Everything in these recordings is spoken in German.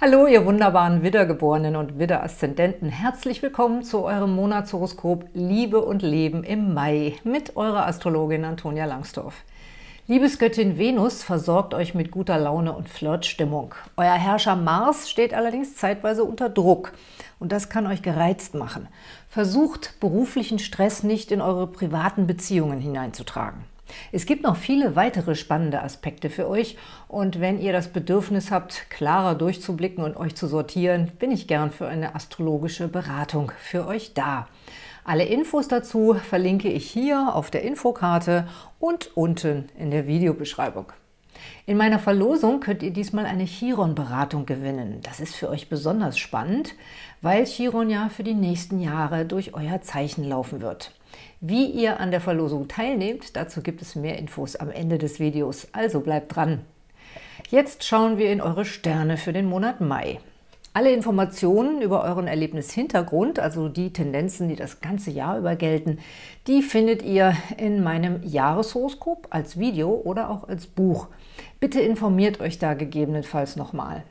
Hallo, ihr wunderbaren Wiedergeborenen und Widderaszendenten. Herzlich willkommen zu eurem Monatshoroskop Liebe und Leben im Mai mit eurer Astrologin Antonia Langsdorf. Liebesgöttin Venus versorgt euch mit guter Laune und Flirtstimmung. Euer Herrscher Mars steht allerdings zeitweise unter Druck und das kann euch gereizt machen. Versucht, beruflichen Stress nicht in eure privaten Beziehungen hineinzutragen. Es gibt noch viele weitere spannende Aspekte für euch und wenn ihr das Bedürfnis habt, klarer durchzublicken und euch zu sortieren, bin ich gern für eine astrologische Beratung für euch da. Alle Infos dazu verlinke ich hier auf der Infokarte und unten in der Videobeschreibung. In meiner Verlosung könnt ihr diesmal eine Chiron-Beratung gewinnen. Das ist für euch besonders spannend, weil Chiron ja für die nächsten Jahre durch euer Zeichen laufen wird. Wie ihr an der Verlosung teilnehmt, dazu gibt es mehr Infos am Ende des Videos, also bleibt dran. Jetzt schauen wir in eure Sterne für den Monat Mai. Alle Informationen über euren Erlebnishintergrund, also die Tendenzen, die das ganze Jahr über gelten, die findet ihr in meinem Jahreshoroskop als Video oder auch als Buch. Bitte informiert euch da gegebenenfalls nochmal.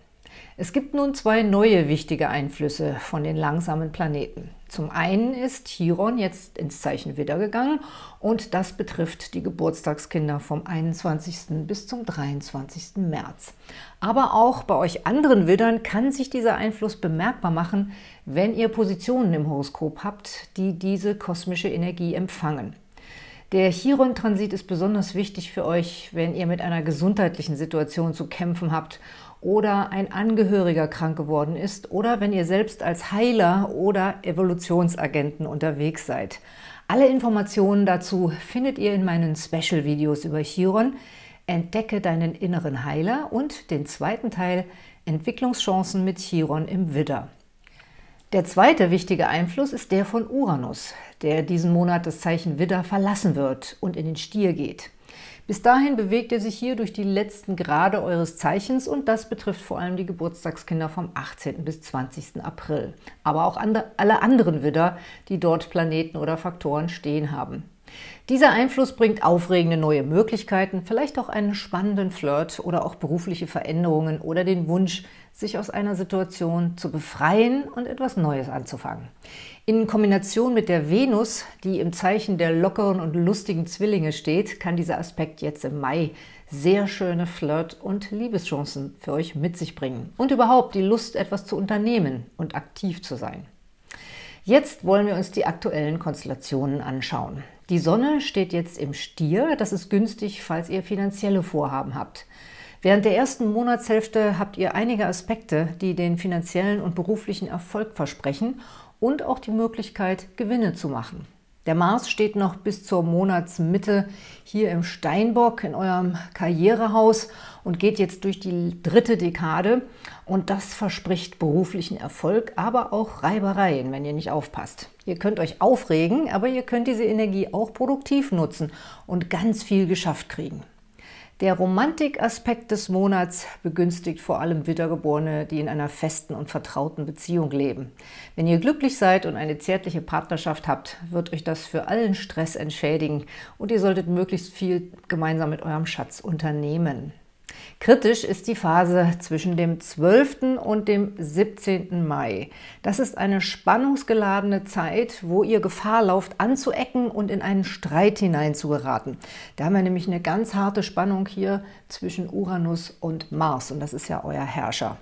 Es gibt nun zwei neue wichtige Einflüsse von den langsamen Planeten. Zum einen ist Chiron jetzt ins Zeichen Widder gegangen und das betrifft die Geburtstagskinder vom 21. bis zum 23. März. Aber auch bei euch anderen Widdern kann sich dieser Einfluss bemerkbar machen, wenn ihr Positionen im Horoskop habt, die diese kosmische Energie empfangen. Der Chiron-Transit ist besonders wichtig für euch, wenn ihr mit einer gesundheitlichen Situation zu kämpfen habt oder ein Angehöriger krank geworden ist oder wenn ihr selbst als Heiler oder Evolutionsagenten unterwegs seid. Alle Informationen dazu findet ihr in meinen Special-Videos über Chiron, Entdecke deinen inneren Heiler und den zweiten Teil Entwicklungschancen mit Chiron im Widder. Der zweite wichtige Einfluss ist der von Uranus, der diesen Monat das Zeichen Widder verlassen wird und in den Stier geht. Bis dahin bewegt ihr sich hier durch die letzten Grade eures Zeichens und das betrifft vor allem die Geburtstagskinder vom 18. bis 20. April, aber auch alle anderen Widder, die dort Planeten oder Faktoren stehen haben. Dieser Einfluss bringt aufregende neue Möglichkeiten, vielleicht auch einen spannenden Flirt oder auch berufliche Veränderungen oder den Wunsch, sich aus einer Situation zu befreien und etwas Neues anzufangen. In Kombination mit der Venus, die im Zeichen der lockeren und lustigen Zwillinge steht, kann dieser Aspekt jetzt im Mai sehr schöne Flirt- und Liebeschancen für euch mit sich bringen. Und überhaupt die Lust, etwas zu unternehmen und aktiv zu sein. Jetzt wollen wir uns die aktuellen Konstellationen anschauen. Die Sonne steht jetzt im Stier, das ist günstig, falls ihr finanzielle Vorhaben habt. Während der ersten Monatshälfte habt ihr einige Aspekte, die den finanziellen und beruflichen Erfolg versprechen und auch die Möglichkeit, Gewinne zu machen. Der Mars steht noch bis zur Monatsmitte hier im Steinbock in eurem Karrierehaus und geht jetzt durch die dritte Dekade. Und das verspricht beruflichen Erfolg, aber auch Reibereien, wenn ihr nicht aufpasst. Ihr könnt euch aufregen, aber ihr könnt diese Energie auch produktiv nutzen und ganz viel geschafft kriegen. Der Romantikaspekt des Monats begünstigt vor allem Wiedergeborene, die in einer festen und vertrauten Beziehung leben. Wenn ihr glücklich seid und eine zärtliche Partnerschaft habt, wird euch das für allen Stress entschädigen und ihr solltet möglichst viel gemeinsam mit eurem Schatz unternehmen. Kritisch ist die Phase zwischen dem 12. und dem 17. Mai. Das ist eine spannungsgeladene Zeit, wo ihr Gefahr lauft, anzuecken und in einen Streit hineinzugeraten. Da haben wir nämlich eine ganz harte Spannung hier zwischen Uranus und Mars und das ist ja euer Herrscher.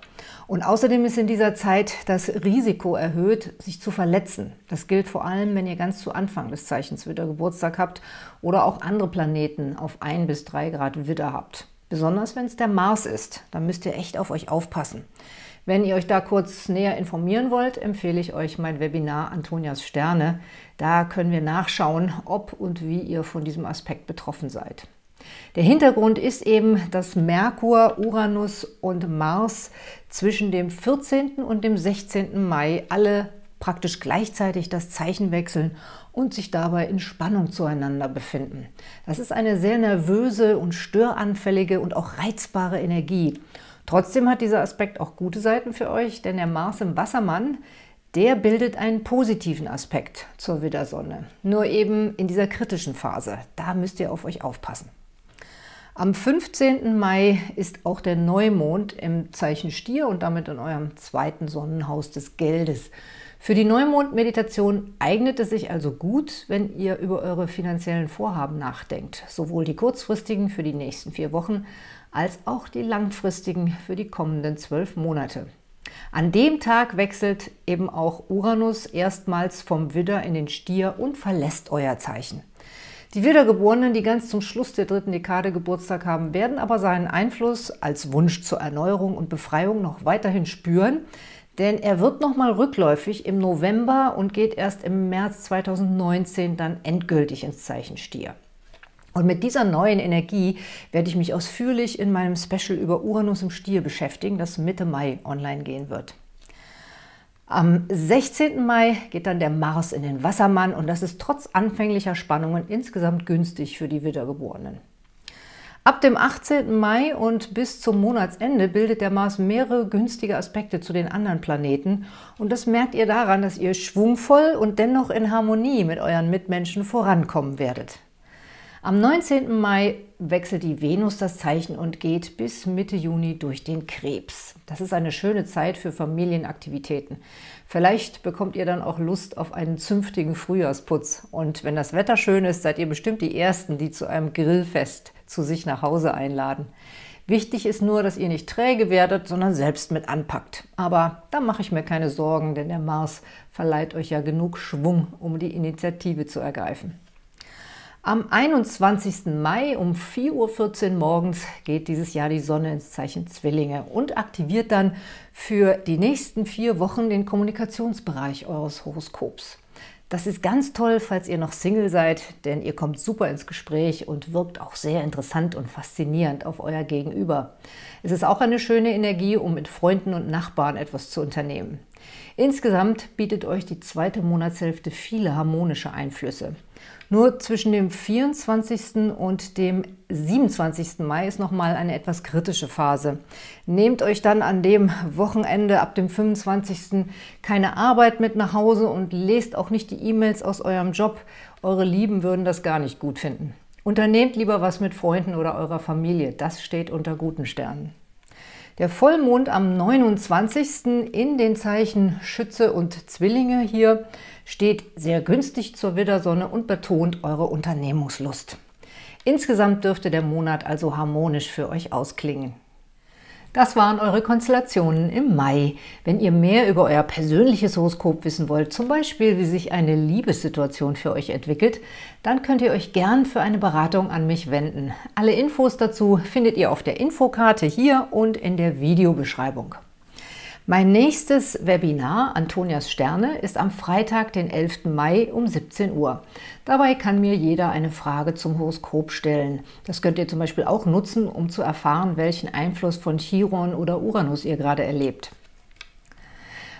Und außerdem ist in dieser Zeit das Risiko erhöht, sich zu verletzen. Das gilt vor allem, wenn ihr ganz zu Anfang des Zeichens Widder Geburtstag habt oder auch andere Planeten auf 1 bis 3 Grad Widder habt. Besonders wenn es der Mars ist, dann müsst ihr echt auf euch aufpassen. Wenn ihr euch da kurz näher informieren wollt, empfehle ich euch mein Webinar Antonias Sterne. Da können wir nachschauen, ob und wie ihr von diesem Aspekt betroffen seid. Der Hintergrund ist eben, dass Merkur, Uranus und Mars zwischen dem 14. und dem 16. Mai alle praktisch gleichzeitig das Zeichen wechseln und sich dabei in Spannung zueinander befinden. Das ist eine sehr nervöse und störanfällige und auch reizbare Energie. Trotzdem hat dieser Aspekt auch gute Seiten für euch, denn der Mars im Wassermann, der bildet einen positiven Aspekt zur Widdersonne. Nur eben in dieser kritischen Phase. Da müsst ihr auf euch aufpassen. Am 15. Mai ist auch der Neumond im Zeichen Stier und damit in eurem zweiten Sonnenhaus des Geldes. Für die Neumond-Meditation eignet es sich also gut, wenn ihr über eure finanziellen Vorhaben nachdenkt. Sowohl die kurzfristigen für die nächsten vier Wochen als auch die langfristigen für die kommenden zwölf Monate. An dem Tag wechselt eben auch Uranus erstmals vom Widder in den Stier und verlässt euer Zeichen. Die Wiedergeborenen, die ganz zum Schluss der dritten Dekade Geburtstag haben, werden aber seinen Einfluss als Wunsch zur Erneuerung und Befreiung noch weiterhin spüren, denn er wird nochmal rückläufig im November und geht erst im März 2019 dann endgültig ins Zeichen Stier. Und mit dieser neuen Energie werde ich mich ausführlich in meinem Special über Uranus im Stier beschäftigen, das Mitte Mai online gehen wird. Am 16. Mai geht dann der Mars in den Wassermann und das ist trotz anfänglicher Spannungen insgesamt günstig für die Wiedergeborenen. Ab dem 18. Mai und bis zum Monatsende bildet der Mars mehrere günstige Aspekte zu den anderen Planeten und das merkt ihr daran, dass ihr schwungvoll und dennoch in Harmonie mit euren Mitmenschen vorankommen werdet. Am 19. Mai wechselt die Venus das Zeichen und geht bis Mitte Juni durch den Krebs. Das ist eine schöne Zeit für Familienaktivitäten. Vielleicht bekommt ihr dann auch Lust auf einen zünftigen Frühjahrsputz. Und wenn das Wetter schön ist, seid ihr bestimmt die Ersten, die zu einem Grillfest zu sich nach Hause einladen. Wichtig ist nur, dass ihr nicht träge werdet, sondern selbst mit anpackt. Aber da mache ich mir keine Sorgen, denn der Mars verleiht euch ja genug Schwung, um die Initiative zu ergreifen. Am 21. Mai um 4.14 Uhr morgens geht dieses Jahr die Sonne ins Zeichen Zwillinge und aktiviert dann für die nächsten vier Wochen den Kommunikationsbereich eures Horoskops. Das ist ganz toll, falls ihr noch Single seid, denn ihr kommt super ins Gespräch und wirkt auch sehr interessant und faszinierend auf euer Gegenüber. Es ist auch eine schöne Energie, um mit Freunden und Nachbarn etwas zu unternehmen. Insgesamt bietet euch die zweite Monatshälfte viele harmonische Einflüsse. Nur zwischen dem 24. und dem 27. Mai ist nochmal eine etwas kritische Phase. Nehmt euch dann an dem Wochenende ab dem 25. keine Arbeit mit nach Hause und lest auch nicht die E-Mails aus eurem Job. Eure Lieben würden das gar nicht gut finden. Unternehmt lieber was mit Freunden oder eurer Familie. Das steht unter guten Sternen. Der Vollmond am 29. in den Zeichen Schütze und Zwillinge hier steht sehr günstig zur Widdersonne und betont eure Unternehmungslust. Insgesamt dürfte der Monat also harmonisch für euch ausklingen. Das waren eure Konstellationen im Mai. Wenn ihr mehr über euer persönliches Horoskop wissen wollt, zum Beispiel wie sich eine Liebessituation für euch entwickelt, dann könnt ihr euch gern für eine Beratung an mich wenden. Alle Infos dazu findet ihr auf der Infokarte hier und in der Videobeschreibung. Mein nächstes Webinar, Antonias Sterne, ist am Freitag, den 11. Mai um 17 Uhr. Dabei kann mir jeder eine Frage zum Horoskop stellen. Das könnt ihr zum Beispiel auch nutzen, um zu erfahren, welchen Einfluss von Chiron oder Uranus ihr gerade erlebt.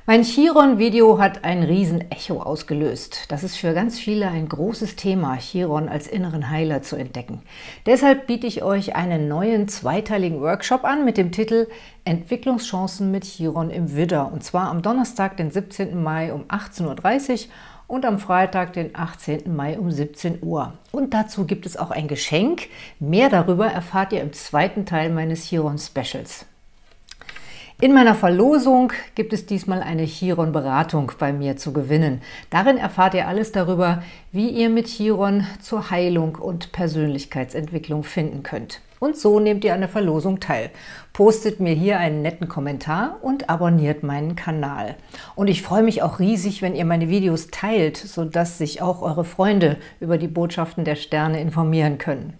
Mein Chiron-Video hat ein Riesen-Echo ausgelöst. Das ist für ganz viele ein großes Thema, Chiron als inneren Heiler zu entdecken. Deshalb biete ich euch einen neuen zweiteiligen Workshop an mit dem Titel Entwicklungschancen mit Chiron im Widder. Und zwar am Donnerstag, den 17. Mai um 18.30 Uhr und am Freitag, den 18. Mai um 17 Uhr. Und dazu gibt es auch ein Geschenk. Mehr darüber erfahrt ihr im zweiten Teil meines Chiron-Specials. In meiner Verlosung gibt es diesmal eine Chiron-Beratung bei mir zu gewinnen. Darin erfahrt ihr alles darüber, wie ihr mit Chiron zur Heilung und Persönlichkeitsentwicklung finden könnt. Und so nehmt ihr an der Verlosung teil. Postet mir hier einen netten Kommentar und abonniert meinen Kanal. Und ich freue mich auch riesig, wenn ihr meine Videos teilt, sodass sich auch eure Freunde über die Botschaften der Sterne informieren können.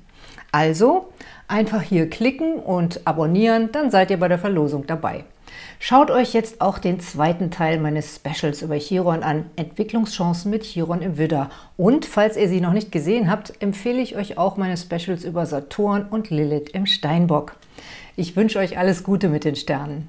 Also einfach hier klicken und abonnieren, dann seid ihr bei der Verlosung dabei. Schaut euch jetzt auch den zweiten Teil meines Specials über Chiron an, Entwicklungschancen mit Chiron im Widder. Und falls ihr sie noch nicht gesehen habt, empfehle ich euch auch meine Specials über Saturn und Lilith im Steinbock. Ich wünsche euch alles Gute mit den Sternen.